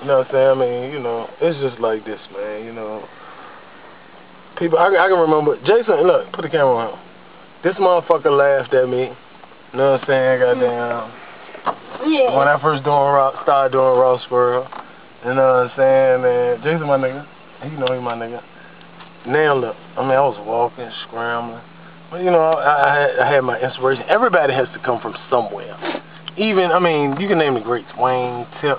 You know what I'm saying? I mean, you know, it's just like this, man. You know, people. I, I can remember Jason. Look, put the camera on. This motherfucker laughed at me. You know what I'm saying? Goddamn. Yeah. When I first doing rock, started doing raw squirrel. You know what I'm saying? And Jason, my nigga. He know he my nigga. Now look, I mean, I was walking, scrambling. But you know, I, I, had, I had my inspiration. Everybody has to come from somewhere. Even, I mean, you can name the greats, Wayne, Tip.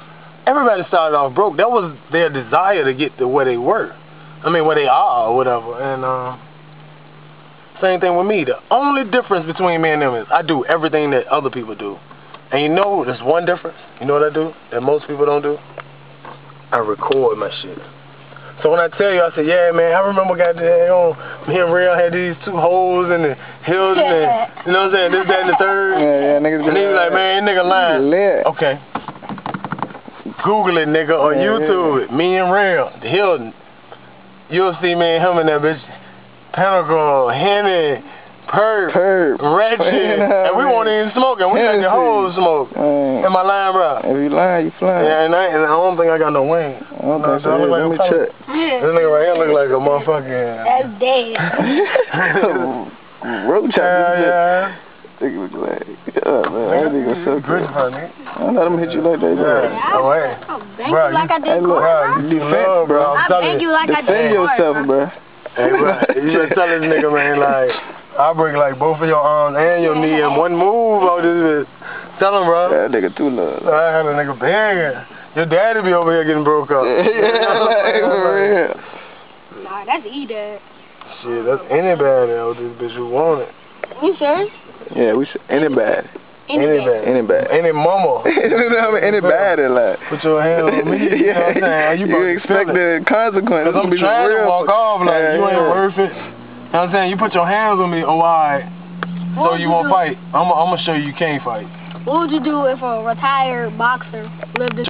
Everybody started off broke. That was their desire to get to where they were. I mean, where they are or whatever. And uh, same thing with me. The only difference between me and them is I do everything that other people do. And you know, there's one difference. You know what I do that most people don't do? I record my shit. So when I tell you, I say, yeah, man, I remember goddamn, me and Real had these two holes in the hills and, the, you know what I'm saying, this, that, and the third. Yeah, yeah, niggas And he was like, man, nigga lying. Lit. Okay. Google it, nigga, on Yeah, YouTube it. Me and Real, the Hilton. You'll see me and him in that bitch. Pentagon, Henny, Perp, Perp. Ratchet, and we won't even smoke, and we let the Hennessy. whole smoke. Man, Am I lying, bro? if you lying, you flying. Yeah, and I, and I don't think I got no wings. I don't No, think so. I look like Let me pelican. check. This nigga right here look like a motherfucking. That's dead. Road Yeah, chop. Yeah. Nigga was like, yeah, man, that nigga so good. for me. I let him hit you like that. Yeah. Yeah. Oh, hey. I'll Bro, you like I you- did hey, look, Corey, Bro, bro. you Defend, love, bro. bro. I'm I telling you you. like I did Defend Corey, yourself, bro. bro. Hey, bro, you just tell this nigga, man, like, I'll break like both of your arms and your knee in one move on this bitch. Tell him, bro. That nigga too love. I had a nigga begging. Your daddy be over here getting broke up. yeah, like, for real. Nah, that's E-Dad. Shit, that's anybody out this bitch who want it. You serious? Yeah, we should, anybody. Anybody. Anybody. Any bad. Any mama. you know what I mean? Anybody, like. Put your hand on me. You know what I'm saying? You, you expect the consequences. Cause I'm to be trying real to walk off like Yeah, you ain't yeah. worth it. You know what I'm saying? You put your hands on me, oh alright. So What would you you won't do? fight. I'm I'm gonna show you you can't fight. What would you do if a retired boxer lived in